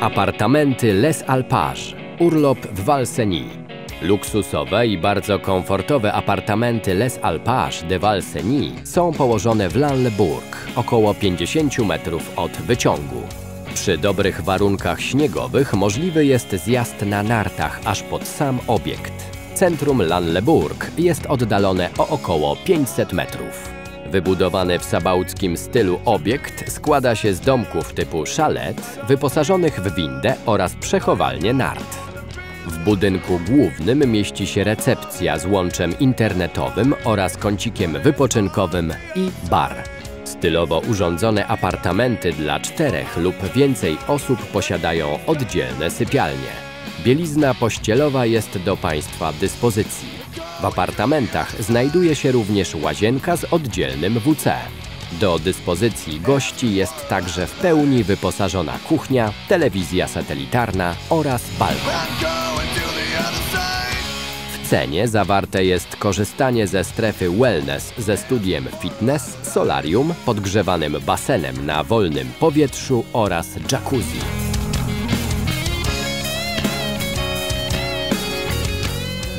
Apartamenty Les Alpages, urlop w Valseny. Luksusowe i bardzo komfortowe apartamenty Les Alpages de Valseny są położone w Lanleburg, około 50 metrów od wyciągu. Przy dobrych warunkach śniegowych możliwy jest zjazd na nartach aż pod sam obiekt. Centrum Lanleburg jest oddalone o około 500 metrów. Wybudowany w sabauckim stylu obiekt składa się z domków typu szalet, wyposażonych w windę oraz przechowalnię nart. W budynku głównym mieści się recepcja z łączem internetowym oraz kącikiem wypoczynkowym i bar. Stylowo urządzone apartamenty dla czterech lub więcej osób posiadają oddzielne sypialnie. Bielizna pościelowa jest do Państwa dyspozycji. W apartamentach znajduje się również łazienka z oddzielnym WC. Do dyspozycji gości jest także w pełni wyposażona kuchnia, telewizja satelitarna oraz balkon. W cenie zawarte jest korzystanie ze strefy wellness ze studiem fitness, solarium, podgrzewanym basenem na wolnym powietrzu oraz jacuzzi.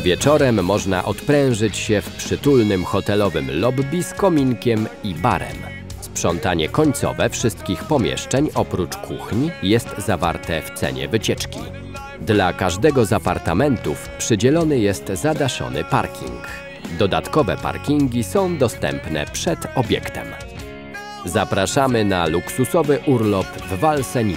Wieczorem można odprężyć się w przytulnym hotelowym lobby z kominkiem i barem. Sprzątanie końcowe wszystkich pomieszczeń oprócz kuchni jest zawarte w cenie wycieczki. Dla każdego z apartamentów przydzielony jest zadaszony parking. Dodatkowe parkingi są dostępne przed obiektem. Zapraszamy na luksusowy urlop w Valseny.